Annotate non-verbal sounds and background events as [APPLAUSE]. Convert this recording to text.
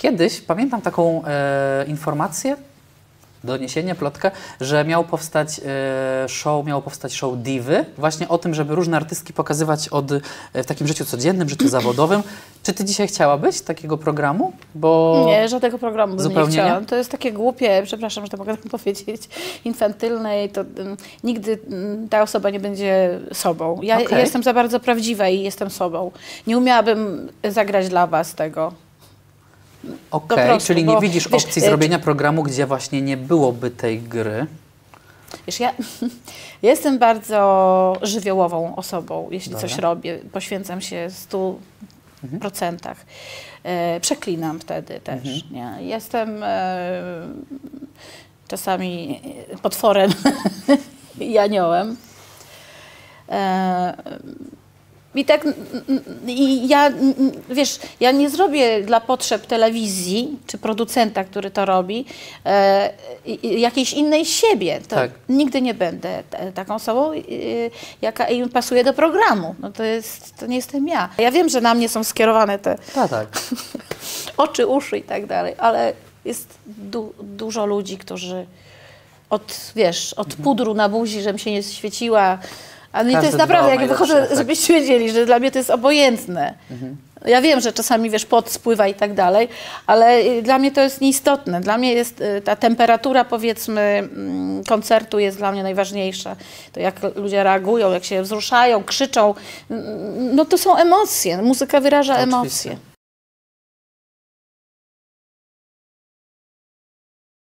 Kiedyś pamiętam taką e, informację, doniesienie, plotkę, że miał powstać e, show, miało powstać show Divy, właśnie o tym, żeby różne artystki pokazywać od, e, w takim życiu codziennym, życiu [CLEARS THROAT] zawodowym. Czy ty dzisiaj chciałabyś takiego programu? Bo Nie, żadnego programu bym Zupełnie nie chciała. nie? To jest takie głupie, przepraszam, że to mogę tak [LAUGHS] powiedzieć, infantylne i to mm, nigdy mm, ta osoba nie będzie sobą. Ja, Okej. ja jestem za bardzo prawdziwa i jestem sobą. Nie umiałabym zagrać dla was tego. Okej, prostu, czyli nie bo, widzisz wiesz, opcji e, zrobienia programu, gdzie właśnie nie byłoby tej gry. Wiesz, ja, ja [LAUGHS] jestem bardzo żywiołową osobą, jeśli Dobra. coś robię. Poświęcam się stu procentach. E, przeklinam wtedy też. Nie? Jestem e, czasami potworem [LAUGHS] i aniołem. E, i tak, i ja, wiesz, ja nie zrobię dla potrzeb telewizji czy producenta, który to robi, e, jakiejś innej siebie. To Tak. Nigdy nie będę taką osobą, e, jaka im pasuje do programu. No to, jest, to nie jestem ja. Ja wiem, że na mnie są skierowane te Tak, tak. [LAUGHS] oczy, uszy i tak dalej, ale jest du- dużo ludzi, którzy od, wiesz, od pudru na buzi, żebym się nie świeciła. A mnie to Każdy jest naprawdę, jak wychodzę, efekt. żebyście wiedzieli, że dla mnie to jest obojętne. Ja wiem, że czasami, wiesz, pot spływa i tak dalej, ale y, dla mnie to jest nieistotne. Dla mnie jest y, ta temperatura, powiedzmy, mm, koncertu jest dla mnie najważniejsza. To jak ludzie reagują, jak się wzruszają, krzyczą, mm, no to są emocje. Muzyka wyraża Oczywiście. emocje.